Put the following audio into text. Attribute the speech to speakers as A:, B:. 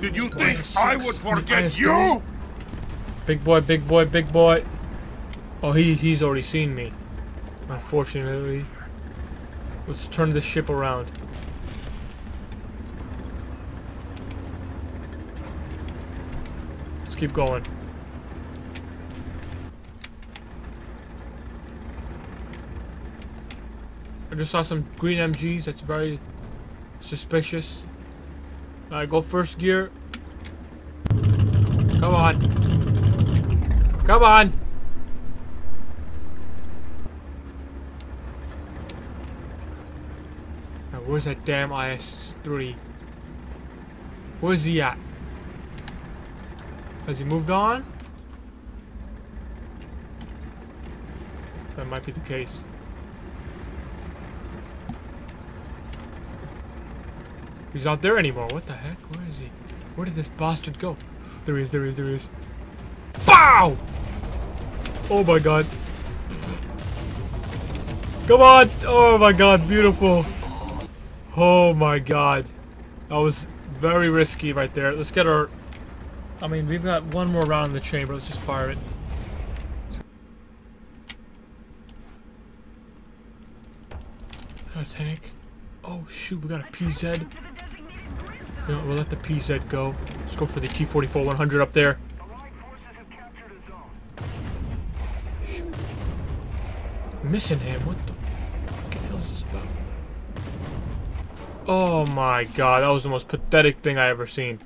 A: Did you think I would forget you?
B: Big boy, big boy, big boy. Oh, he he's already seen me. Unfortunately. Let's turn this ship around. Let's keep going. I just saw some green MGs. That's very suspicious. Alright, go first gear. Come on. Come on. Now, where's that damn IS-3? Where's he at? Has he moved on? That might be the case. He's not there anymore. What the heck? Where is he? Where did this bastard go? There he is, there he is, there he is. BOW! Oh my god. Come on! Oh my god, beautiful. Oh my god. That was very risky right there. Let's get our... I mean, we've got one more round in the chamber. Let's just fire it. Got a tank. Oh shoot, we got a PZ. We'll let the PZ go. Let's go for the T-44 100 up there. Missing him. What the hell is this about? Oh my god, that was the most pathetic thing I ever seen.